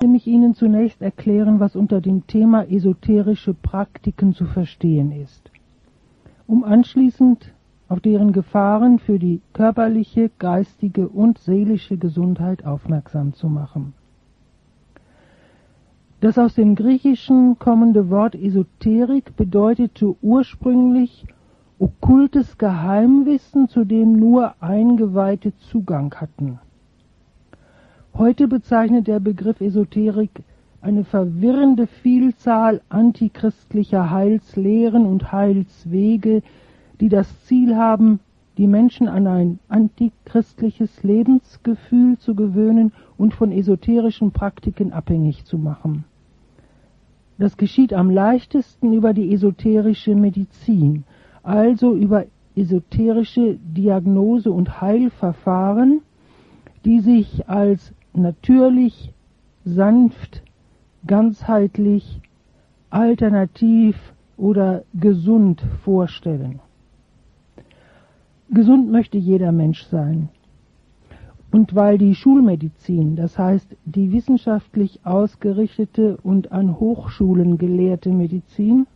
ich Ihnen zunächst erklären, was unter dem Thema esoterische Praktiken zu verstehen ist, um anschließend auf deren Gefahren für die körperliche, geistige und seelische Gesundheit aufmerksam zu machen. Das aus dem Griechischen kommende Wort Esoterik bedeutete ursprünglich okkultes Geheimwissen, zu dem nur Eingeweihte Zugang hatten. Heute bezeichnet der Begriff Esoterik eine verwirrende Vielzahl antichristlicher Heilslehren und Heilswege, die das Ziel haben, die Menschen an ein antichristliches Lebensgefühl zu gewöhnen und von esoterischen Praktiken abhängig zu machen. Das geschieht am leichtesten über die esoterische Medizin, also über esoterische Diagnose- und Heilverfahren, die sich als natürlich, sanft, ganzheitlich, alternativ oder gesund vorstellen. Gesund möchte jeder Mensch sein. Und weil die Schulmedizin, das heißt die wissenschaftlich ausgerichtete und an Hochschulen gelehrte Medizin,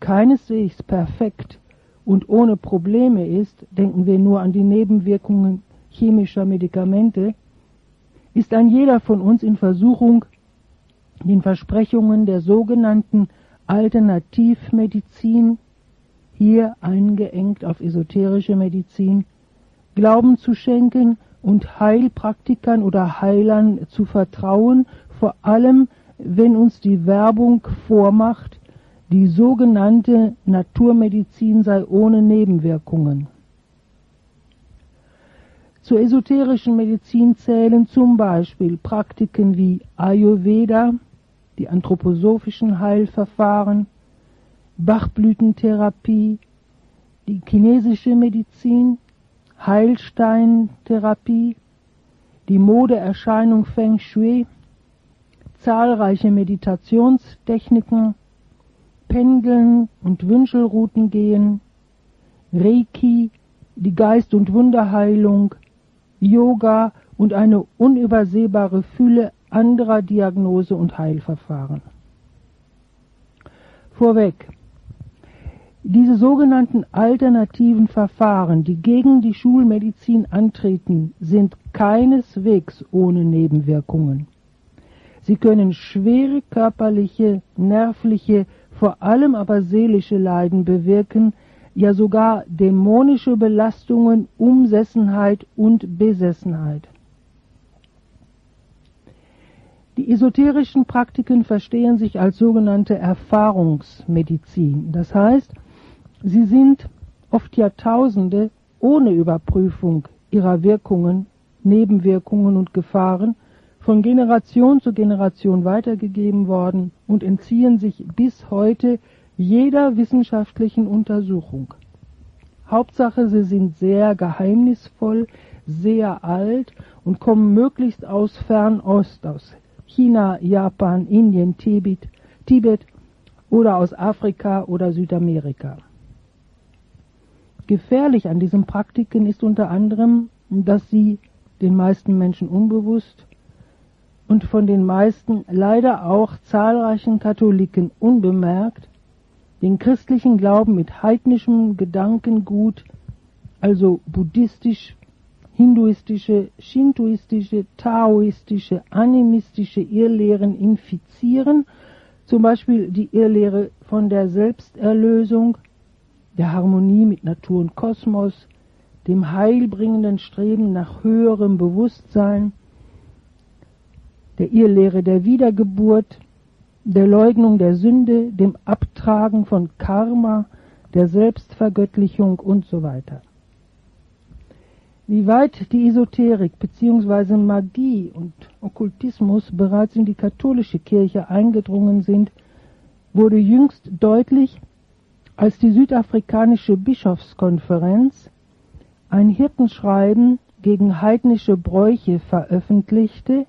keineswegs perfekt und ohne Probleme ist, denken wir nur an die Nebenwirkungen chemischer Medikamente, ist ein jeder von uns in Versuchung, den Versprechungen der sogenannten Alternativmedizin, hier eingeengt auf esoterische Medizin, Glauben zu schenken und Heilpraktikern oder Heilern zu vertrauen, vor allem wenn uns die Werbung vormacht, die sogenannte Naturmedizin sei ohne Nebenwirkungen. Zur esoterischen Medizin zählen zum Beispiel Praktiken wie Ayurveda, die anthroposophischen Heilverfahren, Bachblütentherapie, die chinesische Medizin, Heilsteintherapie, die Modeerscheinung Feng Shui, zahlreiche Meditationstechniken, Pendeln und Wünschelrouten gehen, Reiki, die Geist- und Wunderheilung, Yoga und eine unübersehbare Fülle anderer Diagnose- und Heilverfahren. Vorweg. Diese sogenannten alternativen Verfahren, die gegen die Schulmedizin antreten, sind keineswegs ohne Nebenwirkungen. Sie können schwere körperliche, nervliche, vor allem aber seelische Leiden bewirken, ja sogar dämonische Belastungen, Umsessenheit und Besessenheit. Die esoterischen Praktiken verstehen sich als sogenannte Erfahrungsmedizin. Das heißt, sie sind oft Jahrtausende ohne Überprüfung ihrer Wirkungen, Nebenwirkungen und Gefahren von Generation zu Generation weitergegeben worden und entziehen sich bis heute jeder wissenschaftlichen Untersuchung. Hauptsache, sie sind sehr geheimnisvoll, sehr alt und kommen möglichst aus Fernost, aus China, Japan, Indien, Tibet, Tibet oder aus Afrika oder Südamerika. Gefährlich an diesen Praktiken ist unter anderem, dass sie den meisten Menschen unbewusst und von den meisten leider auch zahlreichen Katholiken unbemerkt den christlichen Glauben mit heidnischem Gedankengut, also buddhistisch, hinduistische, shintoistische, taoistische, animistische Irrlehren infizieren, zum Beispiel die Irrlehre von der Selbsterlösung, der Harmonie mit Natur und Kosmos, dem heilbringenden Streben nach höherem Bewusstsein, der Irrlehre der Wiedergeburt, der Leugnung der Sünde, dem Abtragen von Karma, der Selbstvergöttlichung und so weiter. Wie weit die Esoterik bzw. Magie und Okkultismus bereits in die katholische Kirche eingedrungen sind, wurde jüngst deutlich, als die südafrikanische Bischofskonferenz ein Hirtenschreiben gegen heidnische Bräuche veröffentlichte,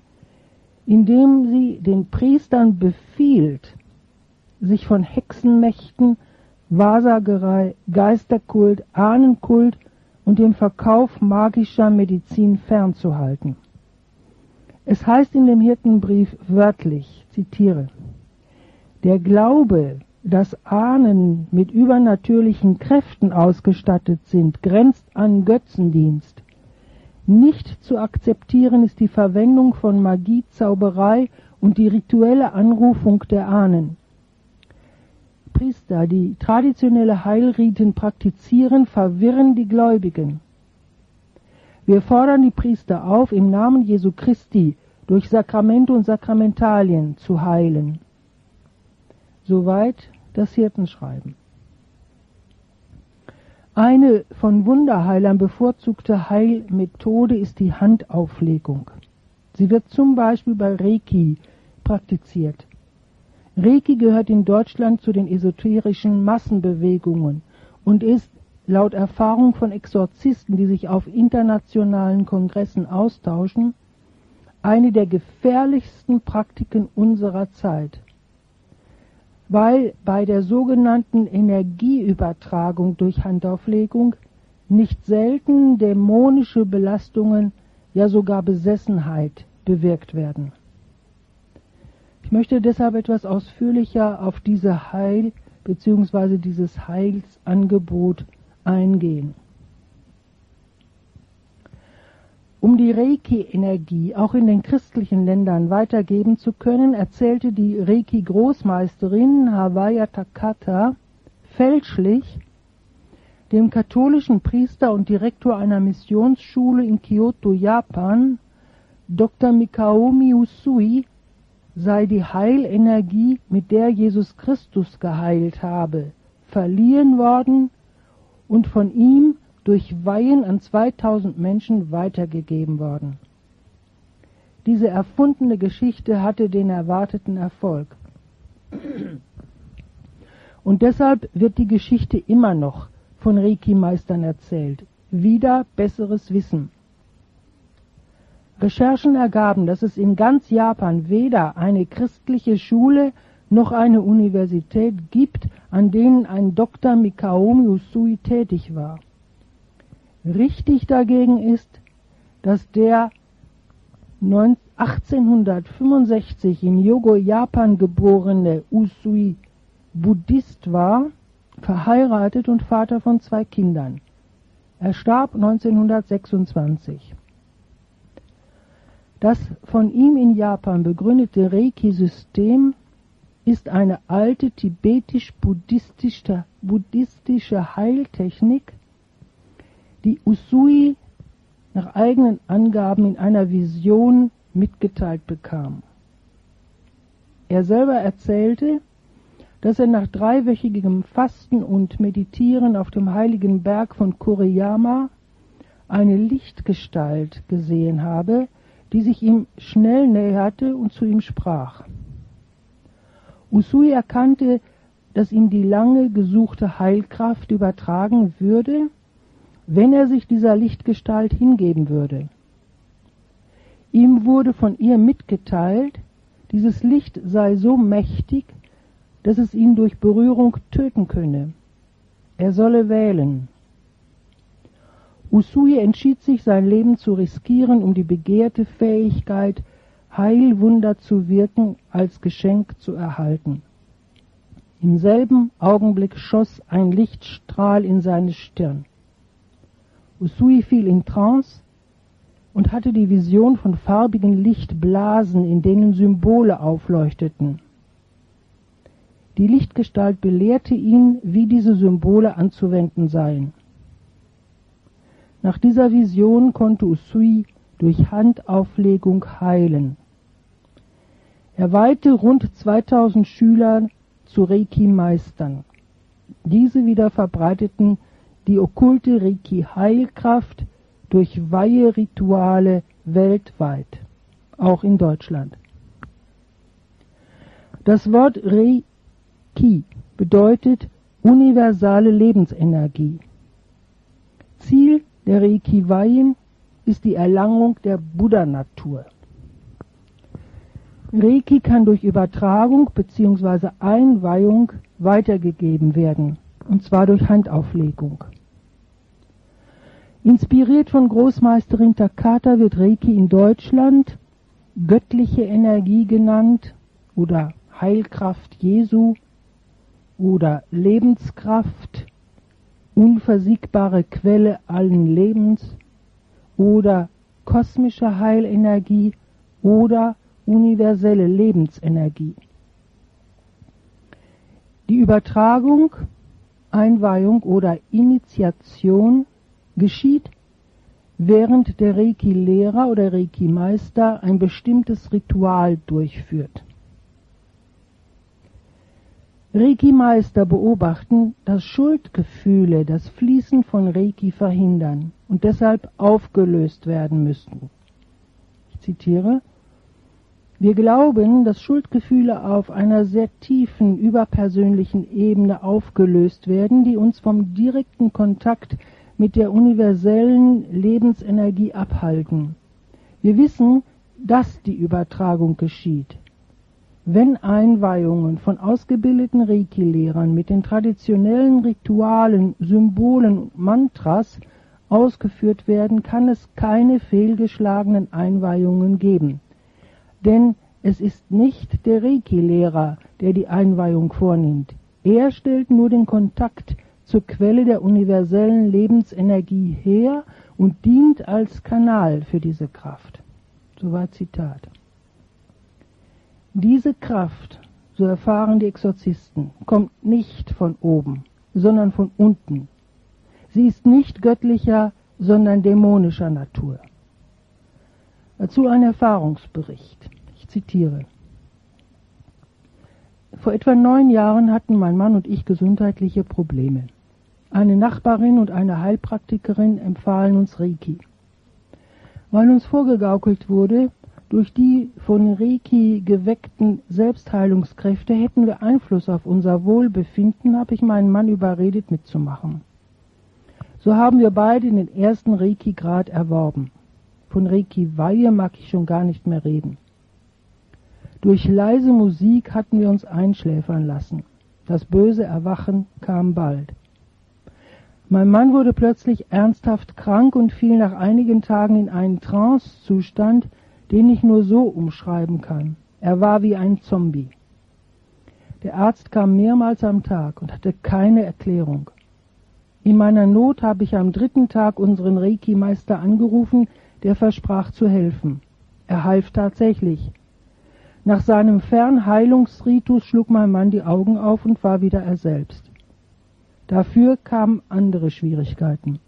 indem sie den Priestern befiehlt, sich von Hexenmächten, Wahrsagerei, Geisterkult, Ahnenkult und dem Verkauf magischer Medizin fernzuhalten. Es heißt in dem Hirtenbrief wörtlich, zitiere, der Glaube, dass Ahnen mit übernatürlichen Kräften ausgestattet sind, grenzt an Götzendienst. Nicht zu akzeptieren ist die Verwendung von Magie, Zauberei und die rituelle Anrufung der Ahnen. Priester, die traditionelle Heilriten praktizieren, verwirren die Gläubigen. Wir fordern die Priester auf, im Namen Jesu Christi durch Sakramente und Sakramentalien zu heilen. Soweit das Hirtenschreiben. Eine von Wunderheilern bevorzugte Heilmethode ist die Handauflegung. Sie wird zum Beispiel bei Reiki praktiziert. Reiki gehört in Deutschland zu den esoterischen Massenbewegungen und ist laut Erfahrung von Exorzisten, die sich auf internationalen Kongressen austauschen, eine der gefährlichsten Praktiken unserer Zeit, weil bei der sogenannten Energieübertragung durch Handauflegung nicht selten dämonische Belastungen, ja sogar Besessenheit bewirkt werden. Ich möchte deshalb etwas ausführlicher auf diese Heil- bzw. dieses Heilsangebot eingehen. Um die Reiki-Energie auch in den christlichen Ländern weitergeben zu können, erzählte die Reiki-Großmeisterin Hawaii Takata fälschlich dem katholischen Priester und Direktor einer Missionsschule in Kyoto, Japan, Dr. Mikaomi Usui, sei die Heilenergie, mit der Jesus Christus geheilt habe, verliehen worden und von ihm durch Weihen an 2000 Menschen weitergegeben worden. Diese erfundene Geschichte hatte den erwarteten Erfolg. Und deshalb wird die Geschichte immer noch von Reiki-Meistern erzählt. Wieder besseres Wissen. Recherchen ergaben, dass es in ganz Japan weder eine christliche Schule noch eine Universität gibt, an denen ein Dr. Mikaomi Usui tätig war. Richtig dagegen ist, dass der 1865 in Yogo, Japan geborene Usui Buddhist war, verheiratet und Vater von zwei Kindern. Er starb 1926. Das von ihm in Japan begründete Reiki-System ist eine alte tibetisch-buddhistische buddhistische Heiltechnik, die Usui nach eigenen Angaben in einer Vision mitgeteilt bekam. Er selber erzählte, dass er nach dreiwöchigem Fasten und Meditieren auf dem heiligen Berg von Kuriyama eine Lichtgestalt gesehen habe, die sich ihm schnell näherte und zu ihm sprach. Usui erkannte, dass ihm die lange gesuchte Heilkraft übertragen würde, wenn er sich dieser Lichtgestalt hingeben würde. Ihm wurde von ihr mitgeteilt, dieses Licht sei so mächtig, dass es ihn durch Berührung töten könne. Er solle wählen. Usui entschied sich, sein Leben zu riskieren, um die begehrte Fähigkeit, Heilwunder zu wirken, als Geschenk zu erhalten. Im selben Augenblick schoss ein Lichtstrahl in seine Stirn. Usui fiel in Trance und hatte die Vision von farbigen Lichtblasen, in denen Symbole aufleuchteten. Die Lichtgestalt belehrte ihn, wie diese Symbole anzuwenden seien. Nach dieser Vision konnte Usui durch Handauflegung heilen. Er weihte rund 2000 Schüler zu Reiki-Meistern. Diese wieder verbreiteten die okkulte Reiki-Heilkraft durch Weiherituale weltweit, auch in Deutschland. Das Wort Reiki bedeutet universale Lebensenergie. Ziel der Reiki-Weihen ist die Erlangung der Buddha-Natur. Reiki kann durch Übertragung bzw. Einweihung weitergegeben werden, und zwar durch Handauflegung. Inspiriert von Großmeisterin Takata wird Reiki in Deutschland göttliche Energie genannt oder Heilkraft Jesu oder Lebenskraft, unversiegbare Quelle allen Lebens oder kosmische Heilenergie oder universelle Lebensenergie. Die Übertragung, Einweihung oder Initiation geschieht, während der Reiki-Lehrer oder Reiki-Meister ein bestimmtes Ritual durchführt. Reiki-Meister beobachten, dass Schuldgefühle das Fließen von Reiki verhindern und deshalb aufgelöst werden müssten. Ich zitiere, wir glauben, dass Schuldgefühle auf einer sehr tiefen, überpersönlichen Ebene aufgelöst werden, die uns vom direkten Kontakt mit der universellen Lebensenergie abhalten. Wir wissen, dass die Übertragung geschieht. Wenn Einweihungen von ausgebildeten Reiki-Lehrern mit den traditionellen Ritualen, Symbolen Mantras ausgeführt werden, kann es keine fehlgeschlagenen Einweihungen geben. Denn es ist nicht der Reiki-Lehrer, der die Einweihung vornimmt. Er stellt nur den Kontakt zur Quelle der universellen Lebensenergie her und dient als Kanal für diese Kraft. Soweit Zitat. Diese Kraft, so erfahren die Exorzisten, kommt nicht von oben, sondern von unten. Sie ist nicht göttlicher, sondern dämonischer Natur. Dazu ein Erfahrungsbericht. Ich zitiere. Vor etwa neun Jahren hatten mein Mann und ich gesundheitliche Probleme. Eine Nachbarin und eine Heilpraktikerin empfahlen uns Reiki. Weil uns vorgegaukelt wurde, durch die von Reiki geweckten Selbstheilungskräfte hätten wir Einfluss auf unser Wohlbefinden, habe ich meinen Mann überredet mitzumachen. So haben wir beide den ersten Reiki-Grad erworben. Von Reiki-Weihe mag ich schon gar nicht mehr reden. Durch leise Musik hatten wir uns einschläfern lassen. Das böse Erwachen kam bald. Mein Mann wurde plötzlich ernsthaft krank und fiel nach einigen Tagen in einen Trancezustand, den ich nur so umschreiben kann. Er war wie ein Zombie. Der Arzt kam mehrmals am Tag und hatte keine Erklärung. In meiner Not habe ich am dritten Tag unseren Reiki-Meister angerufen, der versprach zu helfen. Er half tatsächlich. Nach seinem Fernheilungsritus schlug mein Mann die Augen auf und war wieder er selbst. Dafür kamen andere Schwierigkeiten.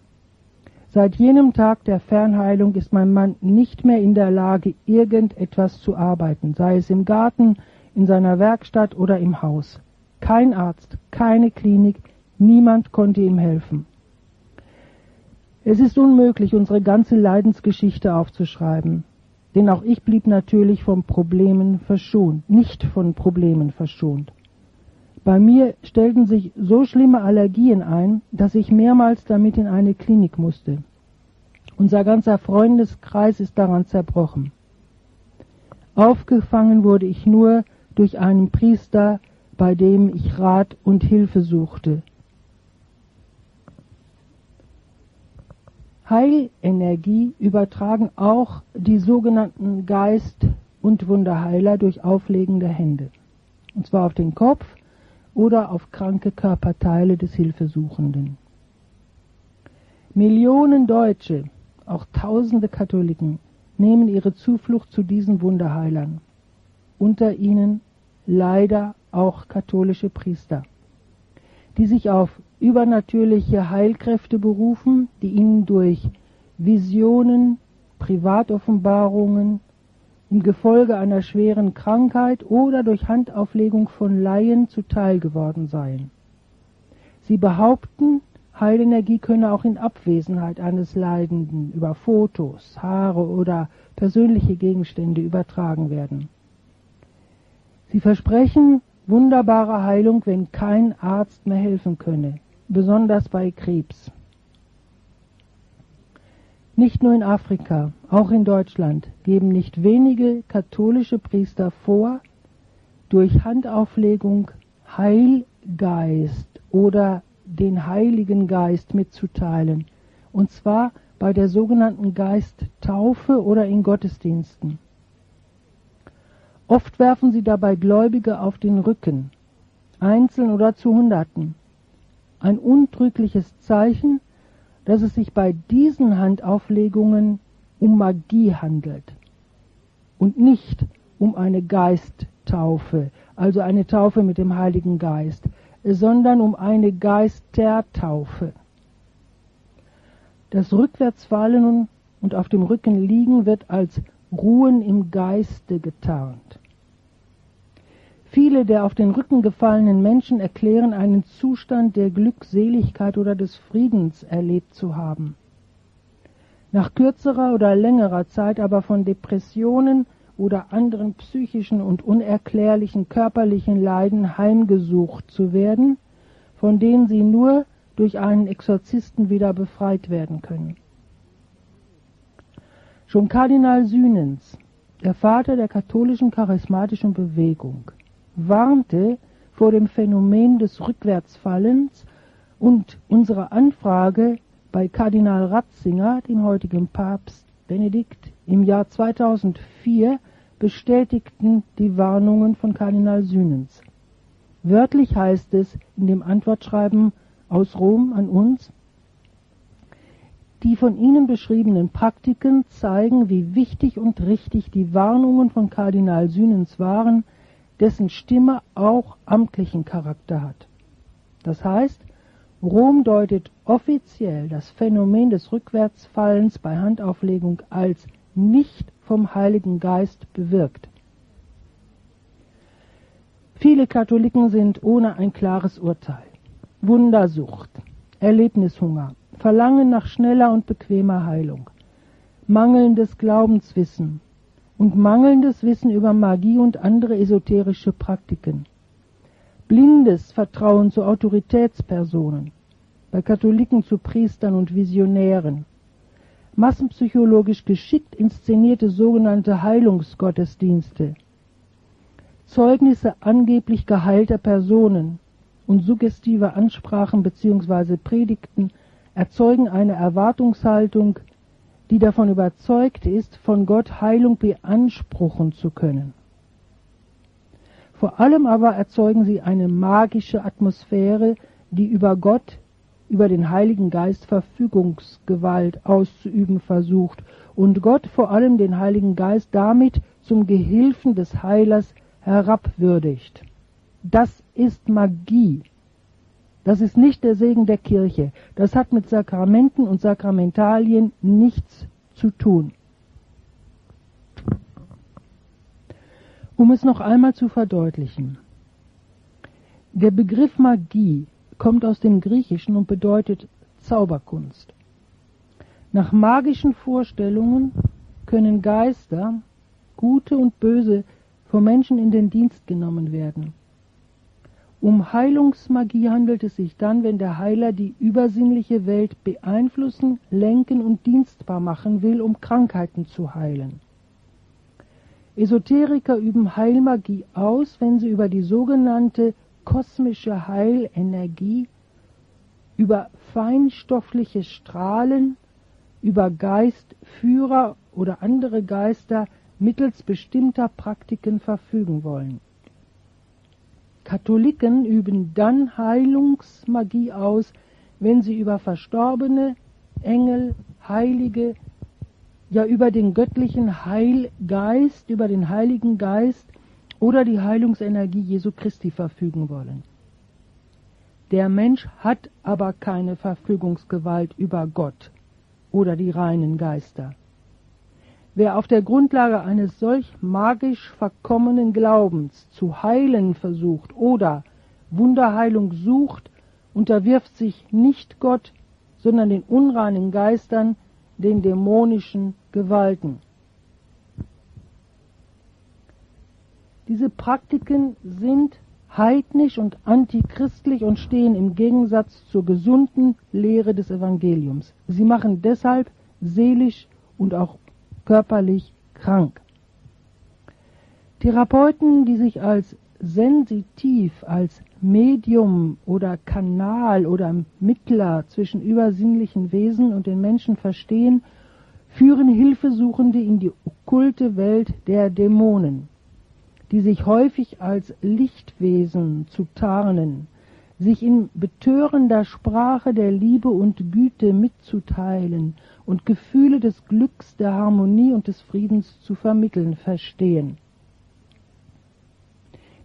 Seit jenem Tag der Fernheilung ist mein Mann nicht mehr in der Lage, irgendetwas zu arbeiten, sei es im Garten, in seiner Werkstatt oder im Haus. Kein Arzt, keine Klinik, niemand konnte ihm helfen. Es ist unmöglich, unsere ganze Leidensgeschichte aufzuschreiben, denn auch ich blieb natürlich von Problemen verschont, nicht von Problemen verschont. Bei mir stellten sich so schlimme Allergien ein, dass ich mehrmals damit in eine Klinik musste. Unser ganzer Freundeskreis ist daran zerbrochen. Aufgefangen wurde ich nur durch einen Priester, bei dem ich Rat und Hilfe suchte. Heilenergie übertragen auch die sogenannten Geist- und Wunderheiler durch Auflegen der Hände. Und zwar auf den Kopf, oder auf kranke Körperteile des Hilfesuchenden. Millionen Deutsche, auch tausende Katholiken, nehmen ihre Zuflucht zu diesen Wunderheilern. Unter ihnen leider auch katholische Priester, die sich auf übernatürliche Heilkräfte berufen, die ihnen durch Visionen, Privatoffenbarungen, im Gefolge einer schweren Krankheit oder durch Handauflegung von Laien zuteil geworden seien. Sie behaupten, Heilenergie könne auch in Abwesenheit eines Leidenden über Fotos, Haare oder persönliche Gegenstände übertragen werden. Sie versprechen wunderbare Heilung, wenn kein Arzt mehr helfen könne, besonders bei Krebs. Nicht nur in Afrika, auch in Deutschland geben nicht wenige katholische Priester vor, durch Handauflegung Heilgeist oder den Heiligen Geist mitzuteilen, und zwar bei der sogenannten Geisttaufe oder in Gottesdiensten. Oft werfen sie dabei Gläubige auf den Rücken, einzeln oder zu Hunderten. Ein untrügliches Zeichen, dass es sich bei diesen Handauflegungen um Magie handelt und nicht um eine Geisttaufe, also eine Taufe mit dem Heiligen Geist, sondern um eine Geistertaufe. Das Rückwärtsfallen und auf dem Rücken liegen wird als Ruhen im Geiste getarnt. Viele der auf den Rücken gefallenen Menschen erklären einen Zustand der Glückseligkeit oder des Friedens erlebt zu haben. Nach kürzerer oder längerer Zeit aber von Depressionen oder anderen psychischen und unerklärlichen körperlichen Leiden heimgesucht zu werden, von denen sie nur durch einen Exorzisten wieder befreit werden können. Schon Kardinal Sünens, der Vater der katholischen charismatischen Bewegung, warnte vor dem Phänomen des Rückwärtsfallens und unsere Anfrage bei Kardinal Ratzinger, dem heutigen Papst Benedikt, im Jahr 2004 bestätigten die Warnungen von Kardinal Sünens. Wörtlich heißt es in dem Antwortschreiben aus Rom an uns, die von Ihnen beschriebenen Praktiken zeigen, wie wichtig und richtig die Warnungen von Kardinal Sünens waren, dessen Stimme auch amtlichen Charakter hat. Das heißt, Rom deutet offiziell das Phänomen des Rückwärtsfallens bei Handauflegung als nicht vom Heiligen Geist bewirkt. Viele Katholiken sind ohne ein klares Urteil. Wundersucht, Erlebnishunger, Verlangen nach schneller und bequemer Heilung, mangelndes Glaubenswissen und mangelndes Wissen über Magie und andere esoterische Praktiken, blindes Vertrauen zu Autoritätspersonen, bei Katholiken zu Priestern und Visionären, massenpsychologisch geschickt inszenierte sogenannte Heilungsgottesdienste, Zeugnisse angeblich geheilter Personen und suggestive Ansprachen bzw. Predigten erzeugen eine Erwartungshaltung, die davon überzeugt ist, von Gott Heilung beanspruchen zu können. Vor allem aber erzeugen sie eine magische Atmosphäre, die über Gott, über den Heiligen Geist Verfügungsgewalt auszuüben versucht und Gott, vor allem den Heiligen Geist, damit zum Gehilfen des Heilers herabwürdigt. Das ist Magie. Das ist nicht der Segen der Kirche. Das hat mit Sakramenten und Sakramentalien nichts zu tun. Um es noch einmal zu verdeutlichen. Der Begriff Magie kommt aus dem Griechischen und bedeutet Zauberkunst. Nach magischen Vorstellungen können Geister, gute und böse, vom Menschen in den Dienst genommen werden. Um Heilungsmagie handelt es sich dann, wenn der Heiler die übersinnliche Welt beeinflussen, lenken und dienstbar machen will, um Krankheiten zu heilen. Esoteriker üben Heilmagie aus, wenn sie über die sogenannte kosmische Heilenergie, über feinstoffliche Strahlen, über Geistführer oder andere Geister mittels bestimmter Praktiken verfügen wollen. Katholiken üben dann Heilungsmagie aus, wenn sie über Verstorbene, Engel, Heilige, ja über den göttlichen Heilgeist, über den Heiligen Geist oder die Heilungsenergie Jesu Christi verfügen wollen. Der Mensch hat aber keine Verfügungsgewalt über Gott oder die reinen Geister. Wer auf der Grundlage eines solch magisch verkommenen Glaubens zu heilen versucht oder Wunderheilung sucht, unterwirft sich nicht Gott, sondern den unreinen Geistern, den dämonischen Gewalten. Diese Praktiken sind heidnisch und antichristlich und stehen im Gegensatz zur gesunden Lehre des Evangeliums. Sie machen deshalb seelisch und auch körperlich krank. Therapeuten, die sich als sensitiv, als Medium oder Kanal oder Mittler zwischen übersinnlichen Wesen und den Menschen verstehen, führen Hilfesuchende in die okkulte Welt der Dämonen. die sich häufig als Lichtwesen zu tarnen, sich in betörender Sprache der Liebe und Güte mitzuteilen und Gefühle des Glücks, der Harmonie und des Friedens zu vermitteln verstehen.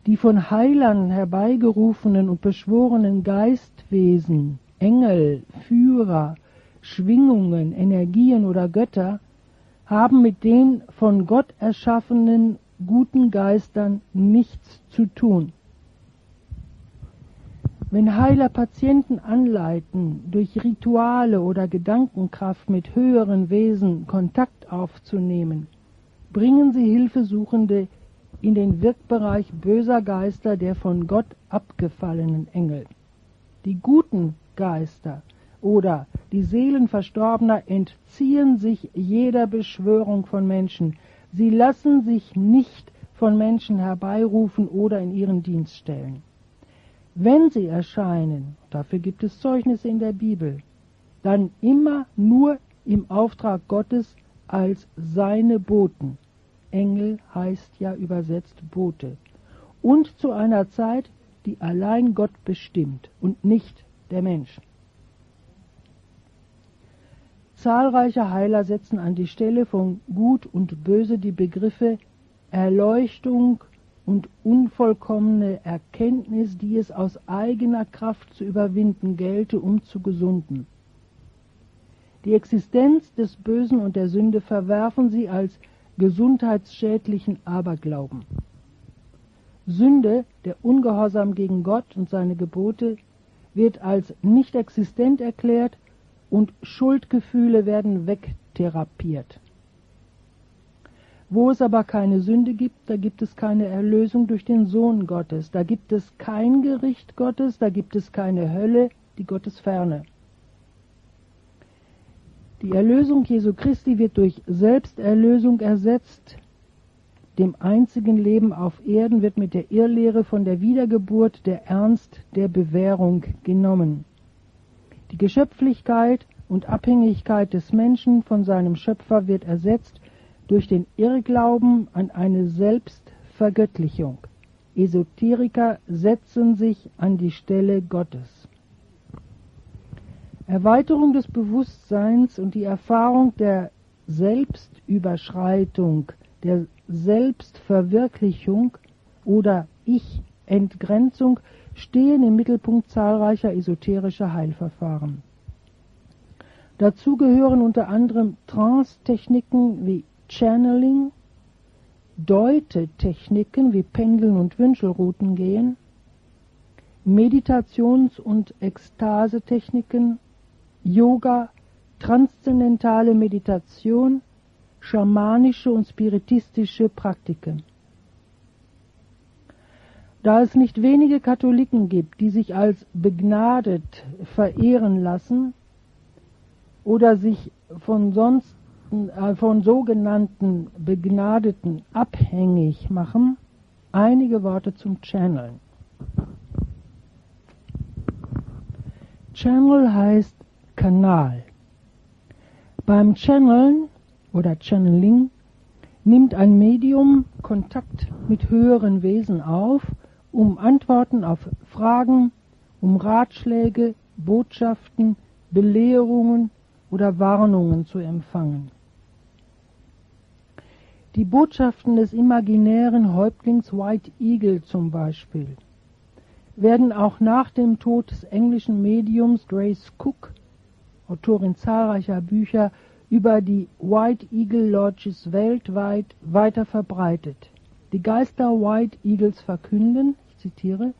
Die von Heilern herbeigerufenen und beschworenen Geistwesen, Engel, Führer, Schwingungen, Energien oder Götter haben mit den von Gott erschaffenen guten Geistern nichts zu tun. Wenn Heiler Patienten anleiten, durch Rituale oder Gedankenkraft mit höheren Wesen Kontakt aufzunehmen, bringen sie Hilfesuchende in den Wirkbereich böser Geister der von Gott abgefallenen Engel. Die guten Geister oder die Seelen Verstorbener entziehen sich jeder Beschwörung von Menschen. Sie lassen sich nicht von Menschen herbeirufen oder in ihren Dienst stellen. Wenn sie erscheinen, dafür gibt es Zeugnisse in der Bibel, dann immer nur im Auftrag Gottes als seine Boten. Engel heißt ja übersetzt Bote. Und zu einer Zeit, die allein Gott bestimmt und nicht der Mensch. Zahlreiche Heiler setzen an die Stelle von Gut und Böse die Begriffe Erleuchtung und unvollkommene Erkenntnis, die es aus eigener Kraft zu überwinden gelte, um zu gesunden. Die Existenz des Bösen und der Sünde verwerfen sie als gesundheitsschädlichen Aberglauben. Sünde, der Ungehorsam gegen Gott und seine Gebote, wird als nicht existent erklärt und Schuldgefühle werden wegtherapiert. Wo es aber keine Sünde gibt, da gibt es keine Erlösung durch den Sohn Gottes, da gibt es kein Gericht Gottes, da gibt es keine Hölle, die Gottes ferne. Die Erlösung Jesu Christi wird durch Selbsterlösung ersetzt. Dem einzigen Leben auf Erden wird mit der Irrlehre von der Wiedergeburt der Ernst der Bewährung genommen. Die Geschöpflichkeit und Abhängigkeit des Menschen von seinem Schöpfer wird ersetzt durch den Irrglauben an eine Selbstvergöttlichung. Esoteriker setzen sich an die Stelle Gottes. Erweiterung des Bewusstseins und die Erfahrung der Selbstüberschreitung, der Selbstverwirklichung oder Ich-Entgrenzung stehen im Mittelpunkt zahlreicher esoterischer Heilverfahren. Dazu gehören unter anderem Trance-Techniken wie Channeling, Deutetechniken wie Pendeln und Wünschelrouten gehen, Meditations- und Ekstasetechniken, Yoga, transzendentale Meditation, schamanische und spiritistische Praktiken. Da es nicht wenige Katholiken gibt, die sich als begnadet verehren lassen oder sich von sonst äh, von sogenannten Begnadeten abhängig machen, einige Worte zum Channeln. Channel heißt Kanal. Beim Channeln oder Channeling nimmt ein Medium Kontakt mit höheren Wesen auf um Antworten auf Fragen, um Ratschläge, Botschaften, Belehrungen oder Warnungen zu empfangen. Die Botschaften des imaginären Häuptlings White Eagle zum Beispiel werden auch nach dem Tod des englischen Mediums Grace Cook, Autorin zahlreicher Bücher, über die White Eagle Lodges weltweit weiter verbreitet. Die Geister White Eagles verkünden, zitiere,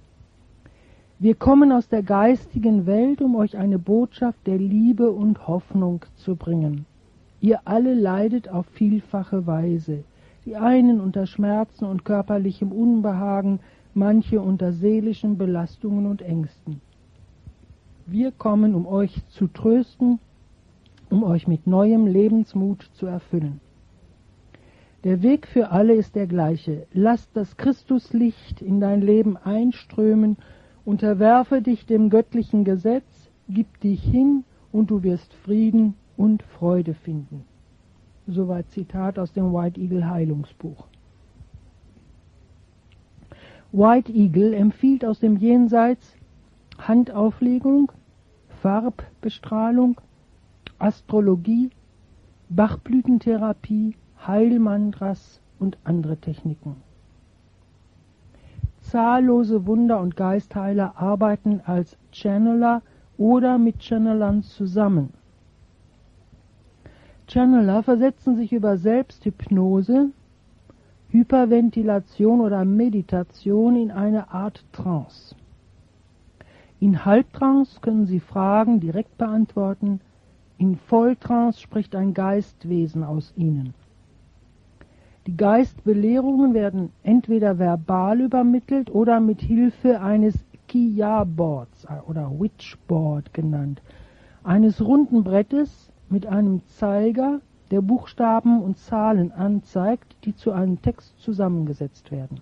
wir kommen aus der geistigen Welt, um euch eine Botschaft der Liebe und Hoffnung zu bringen. Ihr alle leidet auf vielfache Weise, die einen unter Schmerzen und körperlichem Unbehagen, manche unter seelischen Belastungen und Ängsten. Wir kommen, um euch zu trösten, um euch mit neuem Lebensmut zu erfüllen. Der Weg für alle ist der gleiche. Lass das Christuslicht in dein Leben einströmen, unterwerfe dich dem göttlichen Gesetz, gib dich hin und du wirst Frieden und Freude finden. Soweit Zitat aus dem White Eagle Heilungsbuch. White Eagle empfiehlt aus dem Jenseits Handauflegung, Farbbestrahlung, Astrologie, Bachblütentherapie, Heilmantras und andere Techniken. Zahllose Wunder- und Geistheiler arbeiten als Channeler oder mit Channelern zusammen. Channeler versetzen sich über Selbsthypnose, Hyperventilation oder Meditation in eine Art Trance. In Halbtrance können sie Fragen direkt beantworten, in Volltrance spricht ein Geistwesen aus ihnen. Die Geistbelehrungen werden entweder verbal übermittelt oder mit Hilfe eines Kia-Boards oder Witchboard genannt, eines runden Brettes mit einem Zeiger, der Buchstaben und Zahlen anzeigt, die zu einem Text zusammengesetzt werden.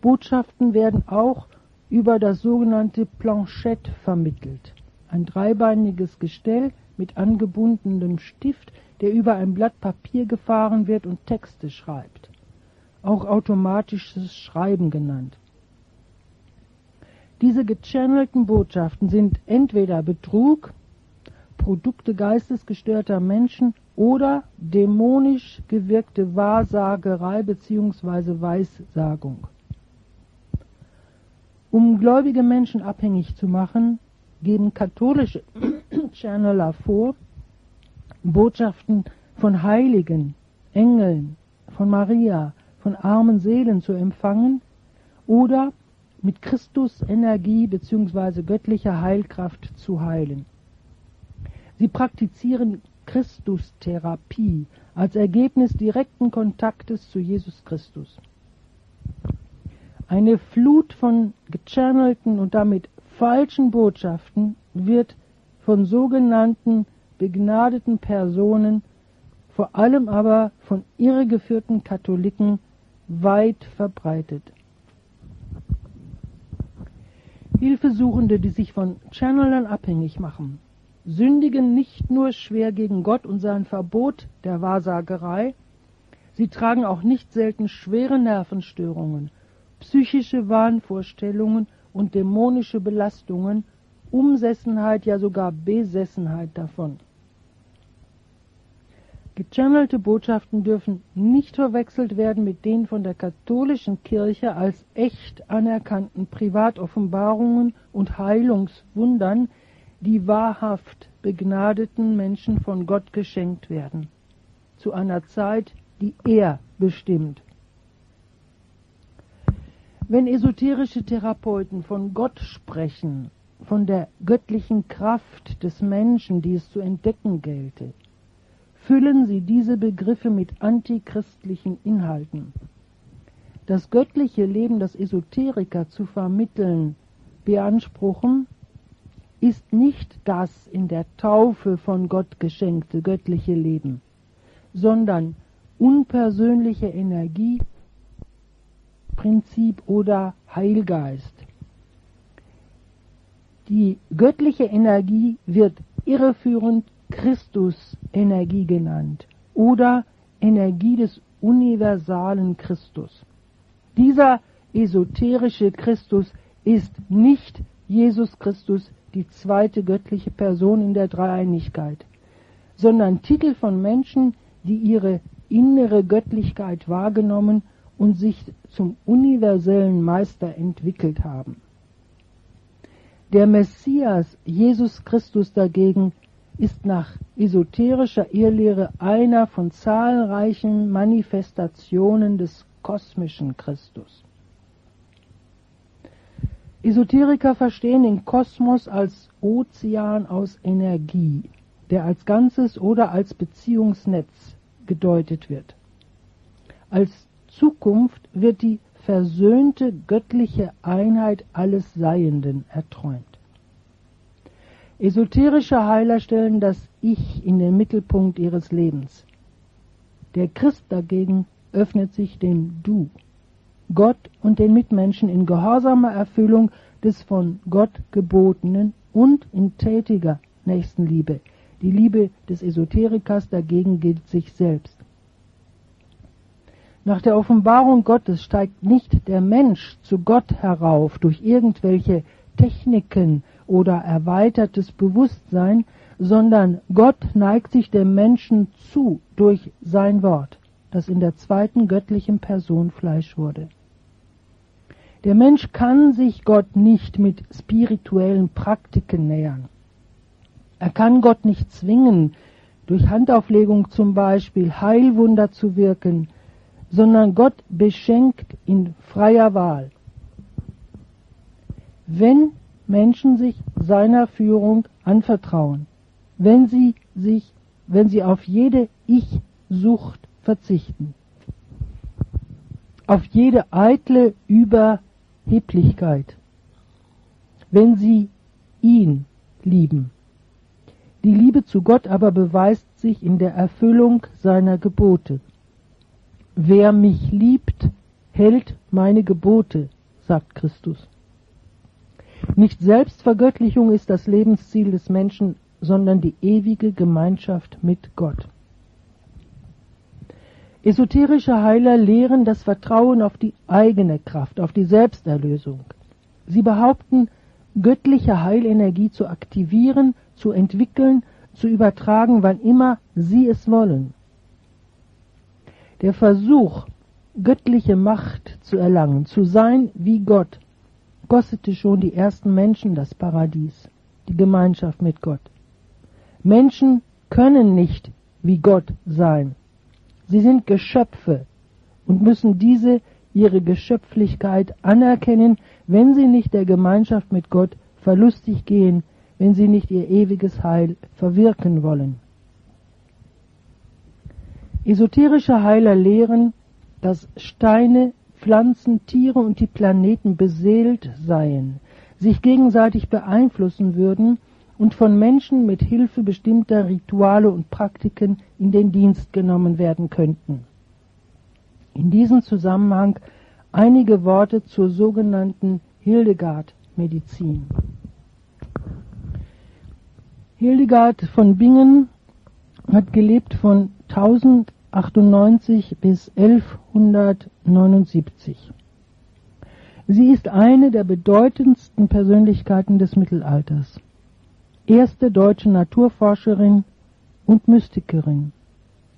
Botschaften werden auch über das sogenannte Planchette vermittelt, ein dreibeiniges Gestell mit angebundenem Stift, der über ein Blatt Papier gefahren wird und Texte schreibt, auch automatisches Schreiben genannt. Diese gechannelten Botschaften sind entweder Betrug, Produkte geistesgestörter Menschen oder dämonisch gewirkte Wahrsagerei bzw. Weissagung. Um gläubige Menschen abhängig zu machen, geben katholische Channeler vor, Botschaften von Heiligen, Engeln, von Maria, von armen Seelen zu empfangen oder mit Christus Energie bzw. göttlicher Heilkraft zu heilen. Sie praktizieren Christustherapie als Ergebnis direkten Kontaktes zu Jesus Christus. Eine Flut von gechannelten und damit falschen Botschaften wird von sogenannten begnadeten Personen, vor allem aber von irregeführten Katholiken, weit verbreitet. Hilfesuchende, die sich von Channelern abhängig machen, sündigen nicht nur schwer gegen Gott und sein Verbot der Wahrsagerei, sie tragen auch nicht selten schwere Nervenstörungen, psychische Wahnvorstellungen und dämonische Belastungen, Umsessenheit, ja sogar Besessenheit davon. Gechannelte Botschaften dürfen nicht verwechselt werden mit den von der katholischen Kirche als echt anerkannten Privatoffenbarungen und Heilungswundern, die wahrhaft begnadeten Menschen von Gott geschenkt werden, zu einer Zeit, die er bestimmt. Wenn esoterische Therapeuten von Gott sprechen, von der göttlichen Kraft des Menschen, die es zu entdecken gelte, füllen sie diese Begriffe mit antichristlichen Inhalten. Das göttliche Leben, das Esoteriker zu vermitteln beanspruchen, ist nicht das in der Taufe von Gott geschenkte göttliche Leben, sondern unpersönliche Energie, Prinzip oder Heilgeist. Die göttliche Energie wird irreführend Christus-Energie genannt oder Energie des universalen Christus. Dieser esoterische Christus ist nicht Jesus Christus, die zweite göttliche Person in der Dreieinigkeit, sondern Titel von Menschen, die ihre innere Göttlichkeit wahrgenommen und sich zum universellen Meister entwickelt haben. Der Messias Jesus Christus dagegen ist nach esoterischer Irrlehre einer von zahlreichen Manifestationen des kosmischen Christus. Esoteriker verstehen den Kosmos als Ozean aus Energie, der als Ganzes oder als Beziehungsnetz gedeutet wird. Als Zukunft wird die versöhnte göttliche Einheit alles Seienden erträumt. Esoterische Heiler stellen das Ich in den Mittelpunkt ihres Lebens. Der Christ dagegen öffnet sich dem Du, Gott und den Mitmenschen in gehorsamer Erfüllung des von Gott gebotenen und in tätiger Nächstenliebe. Die Liebe des Esoterikers dagegen gilt sich selbst. Nach der Offenbarung Gottes steigt nicht der Mensch zu Gott herauf durch irgendwelche Techniken oder erweitertes Bewusstsein, sondern Gott neigt sich dem Menschen zu durch sein Wort, das in der zweiten göttlichen Person Fleisch wurde. Der Mensch kann sich Gott nicht mit spirituellen Praktiken nähern. Er kann Gott nicht zwingen, durch Handauflegung zum Beispiel Heilwunder zu wirken, sondern Gott beschenkt in freier Wahl. Wenn Menschen sich seiner Führung anvertrauen, wenn sie sich, wenn sie auf jede Ich-Sucht verzichten, auf jede eitle Überheblichkeit, wenn sie ihn lieben. Die Liebe zu Gott aber beweist sich in der Erfüllung seiner Gebote. Wer mich liebt, hält meine Gebote, sagt Christus. Nicht Selbstvergöttlichung ist das Lebensziel des Menschen, sondern die ewige Gemeinschaft mit Gott. Esoterische Heiler lehren das Vertrauen auf die eigene Kraft, auf die Selbsterlösung. Sie behaupten, göttliche Heilenergie zu aktivieren, zu entwickeln, zu übertragen, wann immer sie es wollen. Der Versuch, göttliche Macht zu erlangen, zu sein wie Gott, kostete schon die ersten Menschen das Paradies, die Gemeinschaft mit Gott. Menschen können nicht wie Gott sein. Sie sind Geschöpfe und müssen diese ihre Geschöpflichkeit anerkennen, wenn sie nicht der Gemeinschaft mit Gott verlustig gehen, wenn sie nicht ihr ewiges Heil verwirken wollen. Esoterische Heiler lehren, dass Steine Pflanzen, Tiere und die Planeten beseelt seien, sich gegenseitig beeinflussen würden und von Menschen mit Hilfe bestimmter Rituale und Praktiken in den Dienst genommen werden könnten. In diesem Zusammenhang einige Worte zur sogenannten Hildegard-Medizin. Hildegard von Bingen hat gelebt von 1000 98 bis 1179. Sie ist eine der bedeutendsten Persönlichkeiten des Mittelalters. Erste deutsche Naturforscherin und Mystikerin.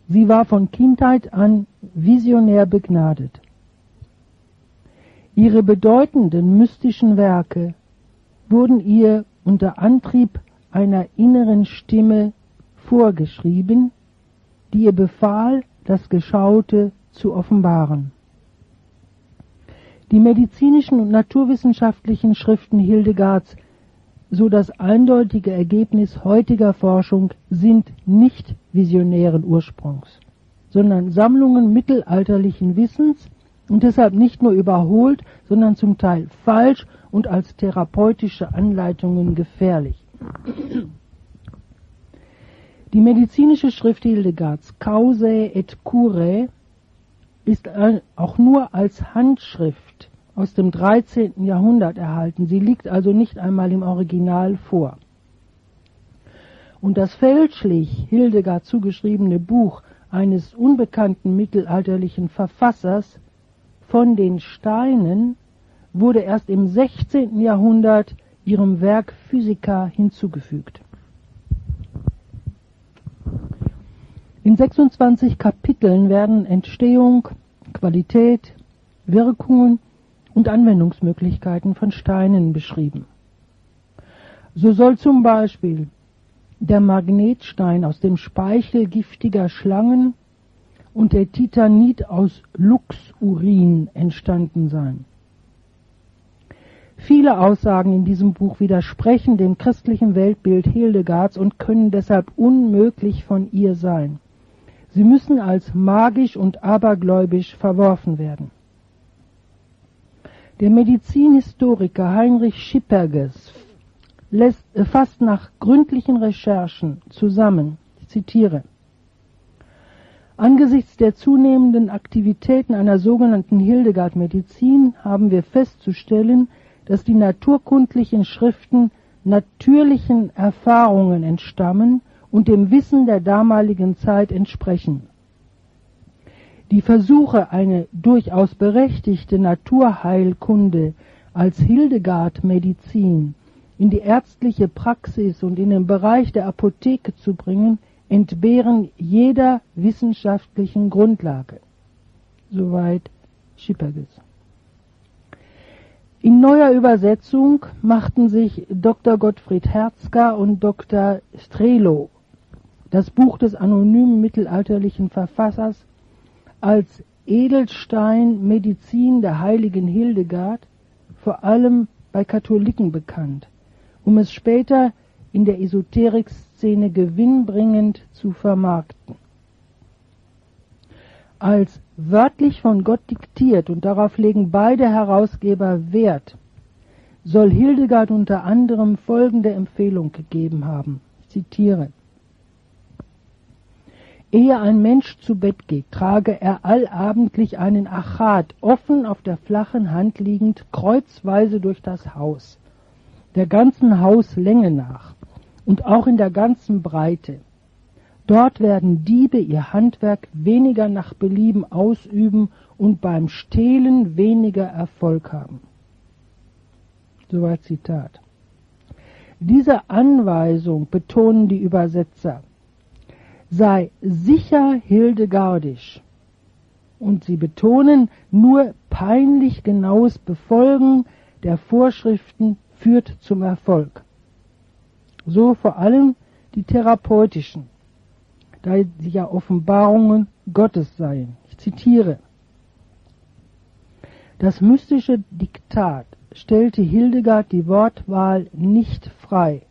Sie war von Kindheit an visionär begnadet. Ihre bedeutenden mystischen Werke wurden ihr unter Antrieb einer inneren Stimme vorgeschrieben, die ihr befahl, das Geschaute zu offenbaren. Die medizinischen und naturwissenschaftlichen Schriften Hildegards, so das eindeutige Ergebnis heutiger Forschung, sind nicht visionären Ursprungs, sondern Sammlungen mittelalterlichen Wissens und deshalb nicht nur überholt, sondern zum Teil falsch und als therapeutische Anleitungen gefährlich. Die medizinische Schrift Hildegards Causae et Curae ist auch nur als Handschrift aus dem 13. Jahrhundert erhalten. Sie liegt also nicht einmal im Original vor. Und das fälschlich Hildegard zugeschriebene Buch eines unbekannten mittelalterlichen Verfassers von den Steinen wurde erst im 16. Jahrhundert ihrem Werk Physica hinzugefügt. In 26 Kapiteln werden Entstehung, Qualität, Wirkungen und Anwendungsmöglichkeiten von Steinen beschrieben. So soll zum Beispiel der Magnetstein aus dem Speichel giftiger Schlangen und der Titanit aus Luchsurin entstanden sein. Viele Aussagen in diesem Buch widersprechen dem christlichen Weltbild Hildegards und können deshalb unmöglich von ihr sein. Sie müssen als magisch und abergläubisch verworfen werden. Der Medizinhistoriker Heinrich Schipperges lässt, äh, fasst nach gründlichen Recherchen zusammen, ich zitiere, Angesichts der zunehmenden Aktivitäten einer sogenannten Hildegard-Medizin haben wir festzustellen, dass die naturkundlichen Schriften natürlichen Erfahrungen entstammen und dem Wissen der damaligen Zeit entsprechen. Die Versuche, eine durchaus berechtigte Naturheilkunde als Hildegard-Medizin in die ärztliche Praxis und in den Bereich der Apotheke zu bringen, entbehren jeder wissenschaftlichen Grundlage. Soweit Schipperges. In neuer Übersetzung machten sich Dr. Gottfried Herzka und Dr. Strelo das Buch des anonymen mittelalterlichen Verfassers als Edelstein Medizin der heiligen Hildegard vor allem bei Katholiken bekannt um es später in der Esoterikszene gewinnbringend zu vermarkten. Als wörtlich von Gott diktiert, und darauf legen beide Herausgeber Wert, soll Hildegard unter anderem folgende Empfehlung gegeben haben. Ich zitiere. Ehe ein Mensch zu Bett geht, trage er allabendlich einen Achat offen auf der flachen Hand liegend kreuzweise durch das Haus der ganzen Hauslänge nach und auch in der ganzen Breite. Dort werden Diebe ihr Handwerk weniger nach Belieben ausüben und beim Stehlen weniger Erfolg haben. Soweit Zitat. Diese Anweisung, betonen die Übersetzer, sei sicher hildegardisch. Und sie betonen nur peinlich genaues Befolgen der Vorschriften führt zum Erfolg. So vor allem die therapeutischen, da sie ja Offenbarungen Gottes seien. Ich zitiere. Das mystische Diktat stellte Hildegard die Wortwahl nicht frei.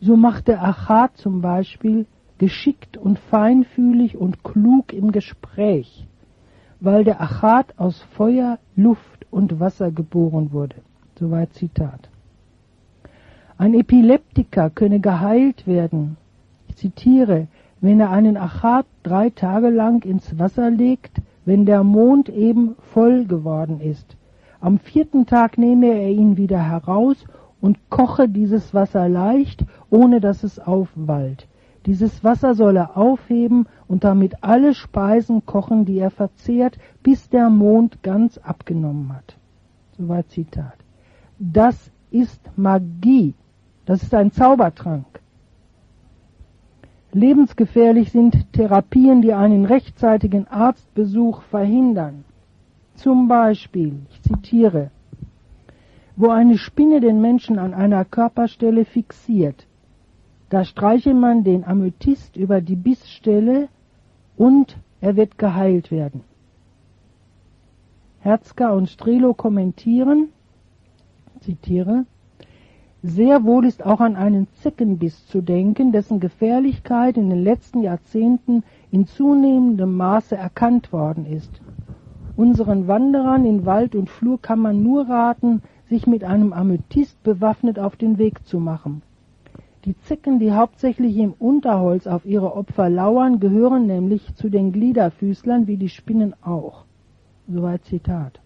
So machte Achat zum Beispiel geschickt und feinfühlig und klug im Gespräch, weil der Achat aus Feuer, Luft und Wasser geboren wurde. Soweit Zitat. Ein Epileptiker könne geheilt werden. Ich zitiere, wenn er einen Achat drei Tage lang ins Wasser legt, wenn der Mond eben voll geworden ist. Am vierten Tag nehme er ihn wieder heraus und koche dieses Wasser leicht, ohne dass es aufwallt. Dieses Wasser soll er aufheben und damit alle Speisen kochen, die er verzehrt, bis der Mond ganz abgenommen hat. Soweit Zitat. Das ist Magie. Das ist ein Zaubertrank. Lebensgefährlich sind Therapien, die einen rechtzeitigen Arztbesuch verhindern. Zum Beispiel, ich zitiere, wo eine Spinne den Menschen an einer Körperstelle fixiert, da streiche man den Amethyst über die Bissstelle und er wird geheilt werden. Herzka und Strelo kommentieren, zitiere, sehr wohl ist auch an einen Zeckenbiss zu denken, dessen Gefährlichkeit in den letzten Jahrzehnten in zunehmendem Maße erkannt worden ist. Unseren Wanderern in Wald und Flur kann man nur raten, sich mit einem Amethyst bewaffnet auf den Weg zu machen. Die Zecken, die hauptsächlich im Unterholz auf ihre Opfer lauern, gehören nämlich zu den Gliederfüßlern wie die Spinnen auch. Soweit Zitat.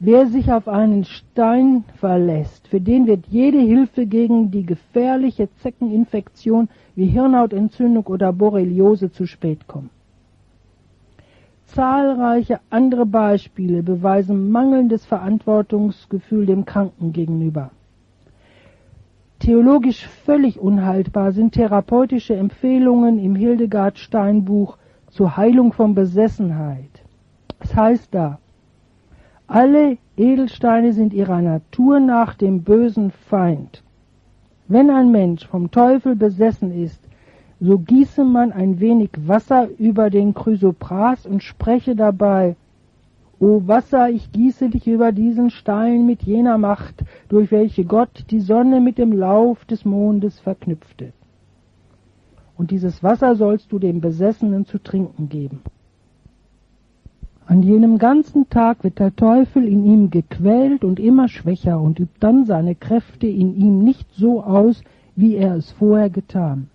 Wer sich auf einen Stein verlässt, für den wird jede Hilfe gegen die gefährliche Zeckeninfektion wie Hirnhautentzündung oder Borreliose zu spät kommen. Zahlreiche andere Beispiele beweisen mangelndes Verantwortungsgefühl dem Kranken gegenüber. Theologisch völlig unhaltbar sind therapeutische Empfehlungen im Hildegard Stein Buch zur Heilung von Besessenheit. Es heißt da, alle Edelsteine sind ihrer Natur nach dem bösen Feind. Wenn ein Mensch vom Teufel besessen ist, so gieße man ein wenig Wasser über den Chrysopras und spreche dabei, O Wasser, ich gieße dich über diesen Stein mit jener Macht, durch welche Gott die Sonne mit dem Lauf des Mondes verknüpfte. Und dieses Wasser sollst du dem Besessenen zu trinken geben. An jenem ganzen Tag wird der Teufel in ihm gequält und immer schwächer und übt dann seine Kräfte in ihm nicht so aus, wie er es vorher getan.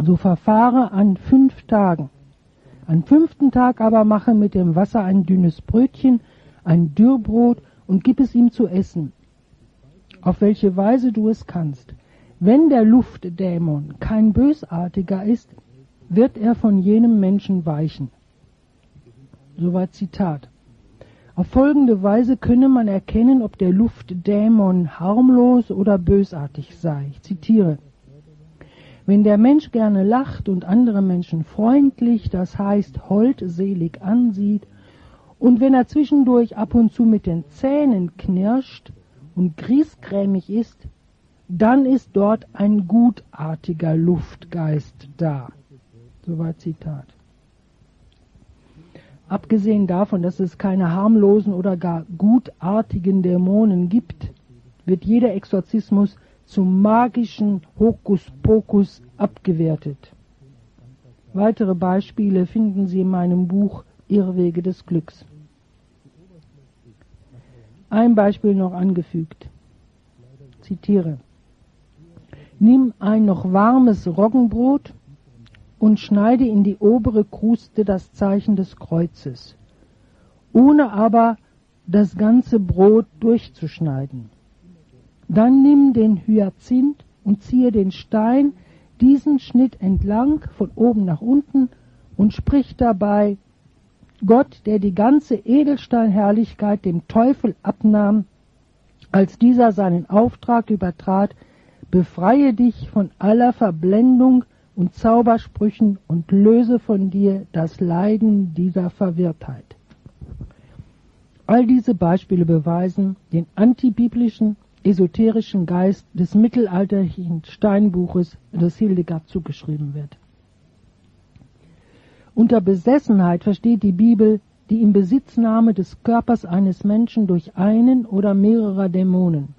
So verfahre an fünf Tagen. Am fünften Tag aber mache mit dem Wasser ein dünnes Brötchen, ein Dürrbrot und gib es ihm zu essen, auf welche Weise du es kannst. Wenn der Luftdämon kein Bösartiger ist, wird er von jenem Menschen weichen. Soweit Zitat. Auf folgende Weise könne man erkennen, ob der Luftdämon harmlos oder bösartig sei. Ich zitiere. Wenn der Mensch gerne lacht und andere Menschen freundlich, das heißt holdselig ansieht, und wenn er zwischendurch ab und zu mit den Zähnen knirscht und griesgrämig ist, dann ist dort ein gutartiger Luftgeist da. Soweit Zitat. Abgesehen davon, dass es keine harmlosen oder gar gutartigen Dämonen gibt, wird jeder Exorzismus zum magischen Hokuspokus abgewertet. Weitere Beispiele finden Sie in meinem Buch Irrwege des Glücks. Ein Beispiel noch angefügt. Zitiere. Nimm ein noch warmes Roggenbrot und schneide in die obere Kruste das Zeichen des Kreuzes, ohne aber das ganze Brot durchzuschneiden. Dann nimm den Hyazinth und ziehe den Stein diesen Schnitt entlang von oben nach unten und sprich dabei Gott, der die ganze Edelsteinherrlichkeit dem Teufel abnahm, als dieser seinen Auftrag übertrat, befreie dich von aller Verblendung und Zaubersprüchen und löse von dir das Leiden dieser Verwirrtheit. All diese Beispiele beweisen den antibiblischen, esoterischen Geist des mittelalterlichen Steinbuches, das Hildegard zugeschrieben wird. Unter Besessenheit versteht die Bibel die Inbesitznahme des Körpers eines Menschen durch einen oder mehrerer Dämonen.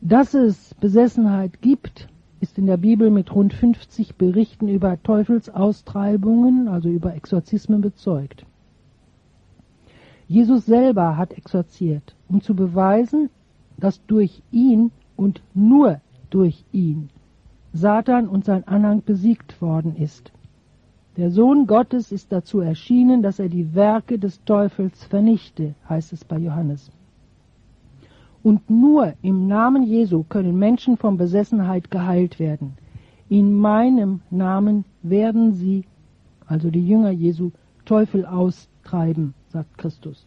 Dass es Besessenheit gibt, ist in der Bibel mit rund 50 Berichten über Teufelsaustreibungen, also über Exorzismen bezeugt. Jesus selber hat exorziert, um zu beweisen, dass durch ihn und nur durch ihn Satan und sein Anhang besiegt worden ist. Der Sohn Gottes ist dazu erschienen, dass er die Werke des Teufels vernichte, heißt es bei Johannes. Und nur im Namen Jesu können Menschen von Besessenheit geheilt werden. In meinem Namen werden sie, also die Jünger Jesu, Teufel austreiben, sagt Christus.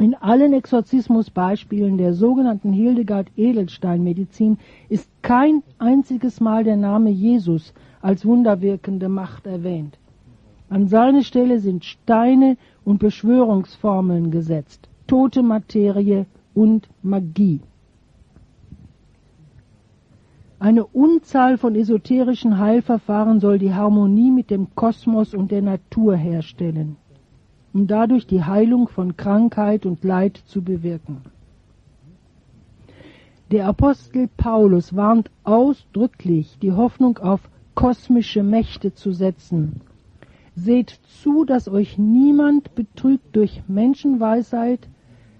In allen Exorzismusbeispielen der sogenannten Hildegard-Edelstein-Medizin ist kein einziges Mal der Name Jesus als wunderwirkende Macht erwähnt. An seine Stelle sind Steine und Beschwörungsformeln gesetzt tote Materie und Magie. Eine Unzahl von esoterischen Heilverfahren soll die Harmonie mit dem Kosmos und der Natur herstellen, um dadurch die Heilung von Krankheit und Leid zu bewirken. Der Apostel Paulus warnt ausdrücklich, die Hoffnung auf kosmische Mächte zu setzen. Seht zu, dass euch niemand betrügt durch Menschenweisheit,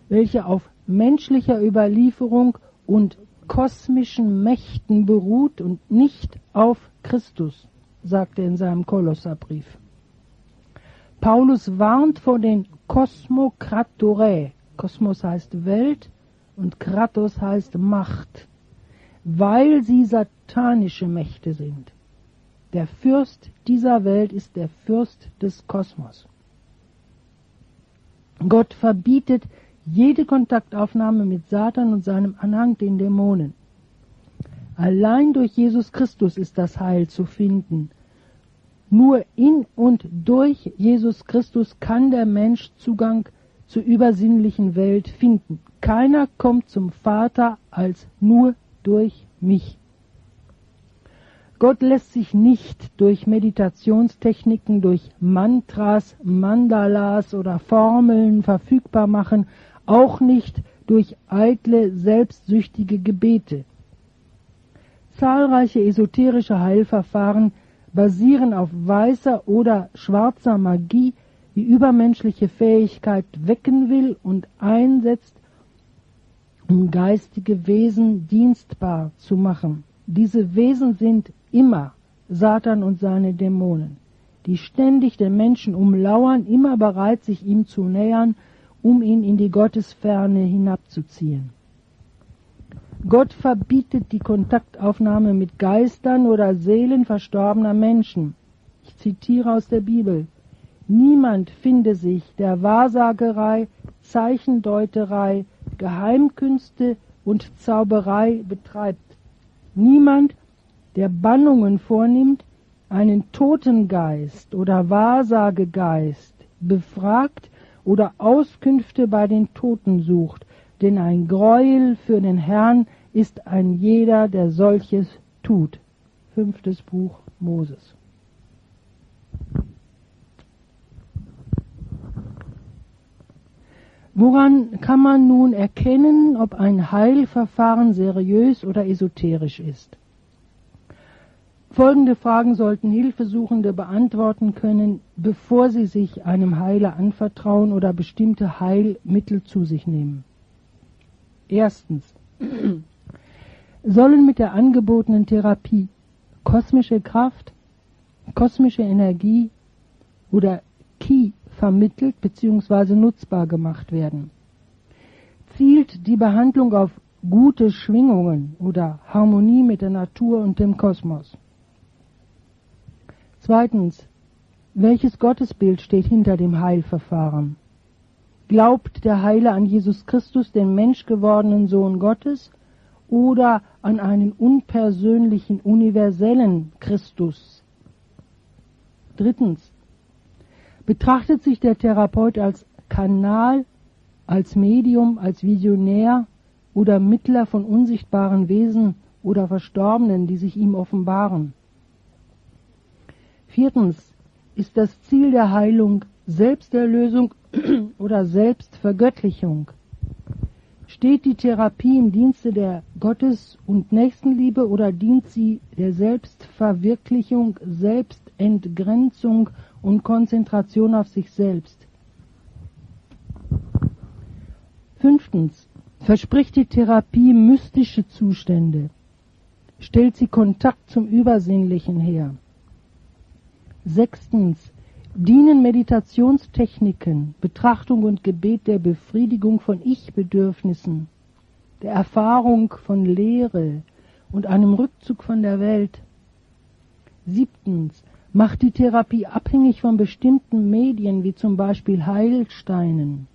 welche auf menschlicher Überlieferung und kosmischen Mächten beruht und nicht auf Christus, sagt er in seinem Kolosserbrief. Paulus warnt vor den Kosmokratorä. Kosmos heißt Welt und Kratos heißt Macht, weil sie satanische Mächte sind. Der Fürst dieser Welt ist der Fürst des Kosmos. Gott verbietet jede Kontaktaufnahme mit Satan und seinem Anhang, den Dämonen. Allein durch Jesus Christus ist das Heil zu finden. Nur in und durch Jesus Christus kann der Mensch Zugang zur übersinnlichen Welt finden. Keiner kommt zum Vater als nur durch mich. Gott lässt sich nicht durch Meditationstechniken, durch Mantras, Mandalas oder Formeln verfügbar machen, auch nicht durch eitle, selbstsüchtige Gebete. Zahlreiche esoterische Heilverfahren basieren auf weißer oder schwarzer Magie, die übermenschliche Fähigkeit wecken will und einsetzt, um geistige Wesen dienstbar zu machen. Diese Wesen sind immer Satan und seine Dämonen, die ständig den Menschen umlauern, immer bereit, sich ihm zu nähern um ihn in die Gottesferne hinabzuziehen. Gott verbietet die Kontaktaufnahme mit Geistern oder Seelen verstorbener Menschen. Ich zitiere aus der Bibel. Niemand finde sich der Wahrsagerei, Zeichendeuterei, Geheimkünste und Zauberei betreibt. Niemand, der Bannungen vornimmt, einen Totengeist oder Wahrsagegeist befragt oder Auskünfte bei den Toten sucht, denn ein Greuel für den Herrn ist ein jeder, der solches tut. Fünftes Buch Moses. Woran kann man nun erkennen, ob ein Heilverfahren seriös oder esoterisch ist? Folgende Fragen sollten Hilfesuchende beantworten können, bevor sie sich einem Heiler anvertrauen oder bestimmte Heilmittel zu sich nehmen. Erstens. Sollen mit der angebotenen Therapie kosmische Kraft, kosmische Energie oder Ki vermittelt bzw. nutzbar gemacht werden? Zielt die Behandlung auf gute Schwingungen oder Harmonie mit der Natur und dem Kosmos? Zweitens, welches Gottesbild steht hinter dem Heilverfahren? Glaubt der Heiler an Jesus Christus, den menschgewordenen Sohn Gottes, oder an einen unpersönlichen, universellen Christus? Drittens, betrachtet sich der Therapeut als Kanal, als Medium, als Visionär oder Mittler von unsichtbaren Wesen oder Verstorbenen, die sich ihm offenbaren? Viertens ist das Ziel der Heilung Selbsterlösung oder Selbstvergöttlichung. Steht die Therapie im Dienste der Gottes- und Nächstenliebe oder dient sie der Selbstverwirklichung, Selbstentgrenzung und Konzentration auf sich selbst? Fünftens. Verspricht die Therapie mystische Zustände? Stellt sie Kontakt zum Übersinnlichen her? Sechstens. Dienen Meditationstechniken, Betrachtung und Gebet der Befriedigung von Ich-Bedürfnissen, der Erfahrung von Leere und einem Rückzug von der Welt. Siebtens. Macht die Therapie abhängig von bestimmten Medien, wie zum Beispiel Heilsteinen.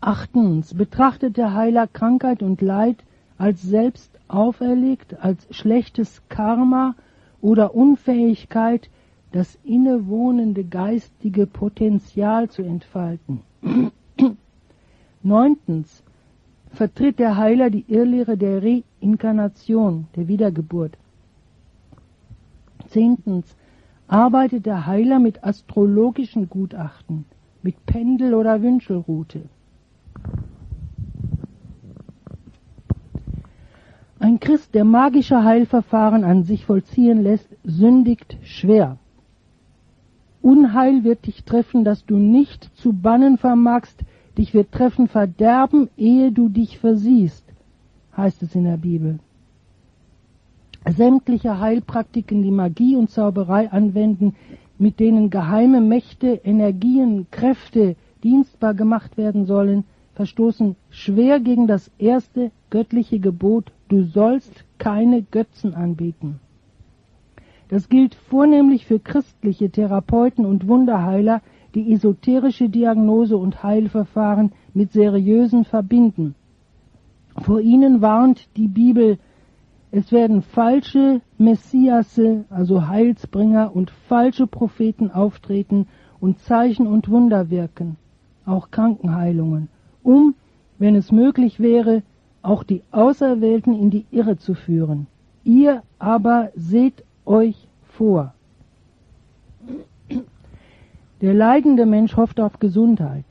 Achtens. Betrachtet der Heiler Krankheit und Leid als selbst auferlegt, als schlechtes Karma oder Unfähigkeit, das innewohnende geistige Potenzial zu entfalten. Neuntens vertritt der Heiler die Irrlehre der Reinkarnation, der Wiedergeburt. Zehntens arbeitet der Heiler mit astrologischen Gutachten, mit Pendel- oder Wünschelrute. Ein Christ, der magische Heilverfahren an sich vollziehen lässt, sündigt schwer. Unheil wird dich treffen, das du nicht zu bannen vermagst, dich wird treffen Verderben, ehe du dich versiehst, heißt es in der Bibel. Sämtliche Heilpraktiken, die Magie und Zauberei anwenden, mit denen geheime Mächte, Energien, Kräfte dienstbar gemacht werden sollen, verstoßen schwer gegen das erste göttliche Gebot du sollst keine Götzen anbieten. Das gilt vornehmlich für christliche Therapeuten und Wunderheiler, die esoterische Diagnose und Heilverfahren mit seriösen verbinden. Vor ihnen warnt die Bibel, es werden falsche Messiasse, also Heilsbringer und falsche Propheten auftreten und Zeichen und Wunder wirken, auch Krankenheilungen, um, wenn es möglich wäre, auch die Auserwählten in die Irre zu führen. Ihr aber seht euch vor. Der leidende Mensch hofft auf Gesundheit.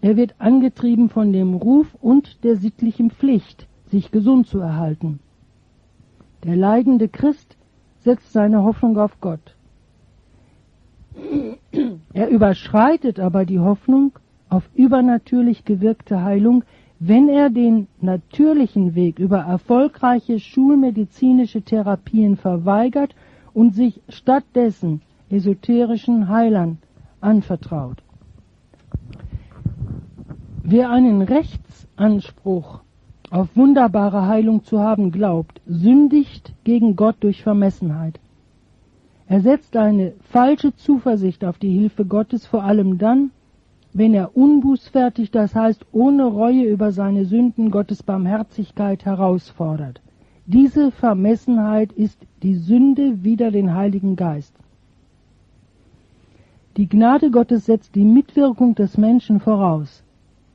Er wird angetrieben von dem Ruf und der sittlichen Pflicht, sich gesund zu erhalten. Der leidende Christ setzt seine Hoffnung auf Gott. Er überschreitet aber die Hoffnung auf übernatürlich gewirkte Heilung, wenn er den natürlichen Weg über erfolgreiche schulmedizinische Therapien verweigert und sich stattdessen esoterischen Heilern anvertraut. Wer einen Rechtsanspruch auf wunderbare Heilung zu haben glaubt, sündigt gegen Gott durch Vermessenheit. Er setzt eine falsche Zuversicht auf die Hilfe Gottes vor allem dann, wenn er unbußfertig, das heißt ohne Reue über seine Sünden Gottes Barmherzigkeit herausfordert. Diese Vermessenheit ist die Sünde wider den Heiligen Geist. Die Gnade Gottes setzt die Mitwirkung des Menschen voraus.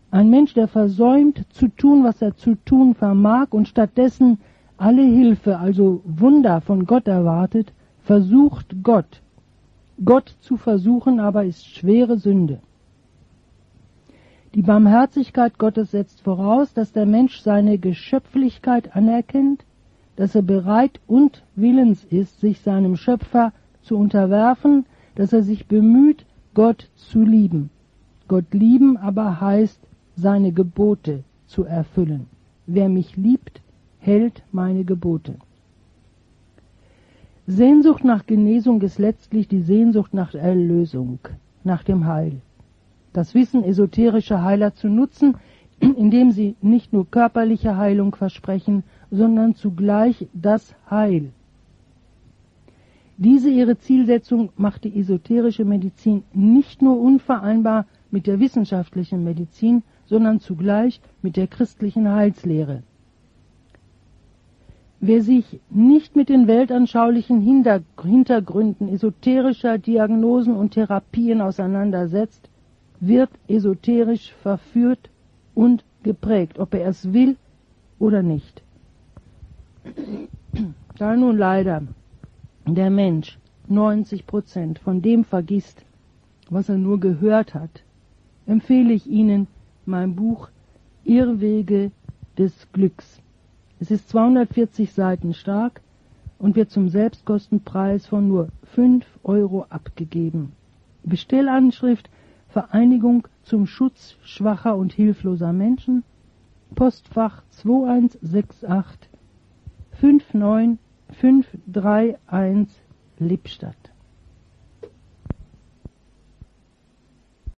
Ein Mensch, der versäumt zu tun, was er zu tun vermag und stattdessen alle Hilfe, also Wunder von Gott erwartet, versucht Gott. Gott zu versuchen aber ist schwere Sünde. Die Barmherzigkeit Gottes setzt voraus, dass der Mensch seine Geschöpflichkeit anerkennt, dass er bereit und willens ist, sich seinem Schöpfer zu unterwerfen, dass er sich bemüht, Gott zu lieben. Gott lieben aber heißt, seine Gebote zu erfüllen. Wer mich liebt, hält meine Gebote. Sehnsucht nach Genesung ist letztlich die Sehnsucht nach Erlösung, nach dem Heil. Das Wissen esoterischer Heiler zu nutzen, indem sie nicht nur körperliche Heilung versprechen, sondern zugleich das Heil. Diese ihre Zielsetzung macht die esoterische Medizin nicht nur unvereinbar mit der wissenschaftlichen Medizin, sondern zugleich mit der christlichen Heilslehre. Wer sich nicht mit den weltanschaulichen Hintergründen esoterischer Diagnosen und Therapien auseinandersetzt, wird esoterisch verführt und geprägt, ob er es will oder nicht. Da nun leider der Mensch 90 Prozent von dem vergisst, was er nur gehört hat, empfehle ich Ihnen mein Buch Irrwege des Glücks. Es ist 240 Seiten stark und wird zum Selbstkostenpreis von nur 5 Euro abgegeben. Bestellanschrift Vereinigung zum Schutz schwacher und hilfloser Menschen, Postfach 2168 59531 Lippstadt.